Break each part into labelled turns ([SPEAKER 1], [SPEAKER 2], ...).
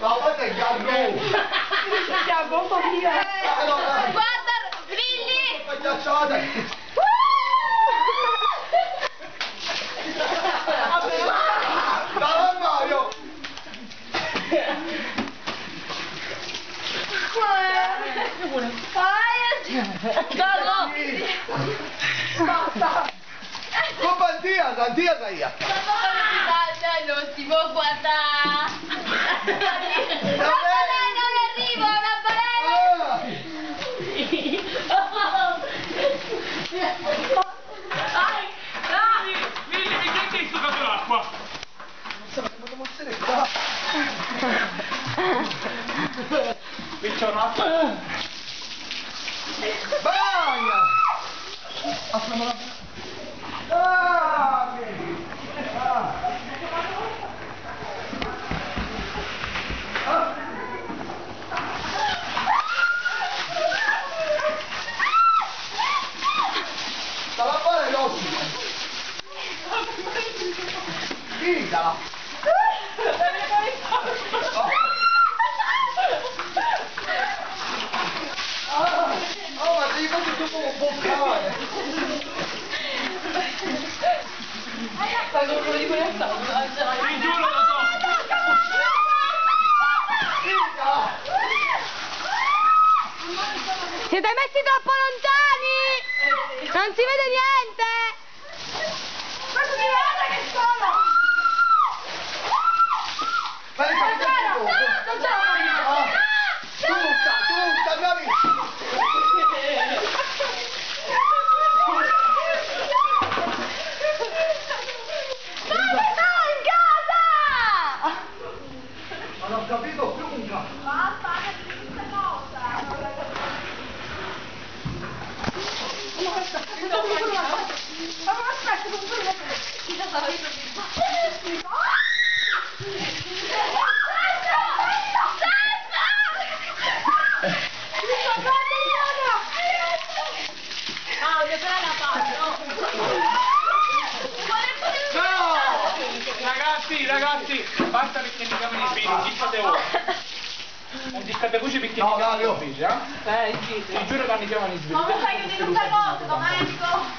[SPEAKER 1] Давай-ка я ну. Я го побила. Батар, Вилли.
[SPEAKER 2] Я
[SPEAKER 1] чада. Давай,
[SPEAKER 3] Марио. Carlos! Guarda! Compa, dias, dias
[SPEAKER 2] aí! Vamos guardar, Lúcio, vou guardar.
[SPEAKER 3] Piccio un'acqua.
[SPEAKER 2] Bagna! Aspetta, la... Ah! Ah! Stava a fare l'occhio! Ditala! Ma!
[SPEAKER 4] Siete messi troppo lontani! Non si vede niente!
[SPEAKER 2] Vai, Non ho capito più un cazzo!
[SPEAKER 3] No! Ragazzi, ragazzi, basta perché mi chiamano figli, diccate voi. Non diccate voce perché
[SPEAKER 2] No,
[SPEAKER 3] mi chiamano
[SPEAKER 2] Dario.
[SPEAKER 3] i figli, eh? Eh, sì, ti giuro che mi chiamano i figli.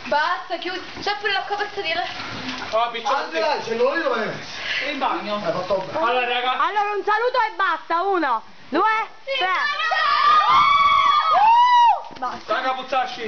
[SPEAKER 1] Basta, chiudi. C'è pure la copertina.
[SPEAKER 3] Oh, picciotti,
[SPEAKER 2] il cellulare dove l'hai messo?
[SPEAKER 3] in bagno.
[SPEAKER 2] Hai fatto bene.
[SPEAKER 3] Allora, ragazzi.
[SPEAKER 4] Allora un saluto e basta, uno, due, tre.
[SPEAKER 1] Basta.
[SPEAKER 3] Raga, puzzasci.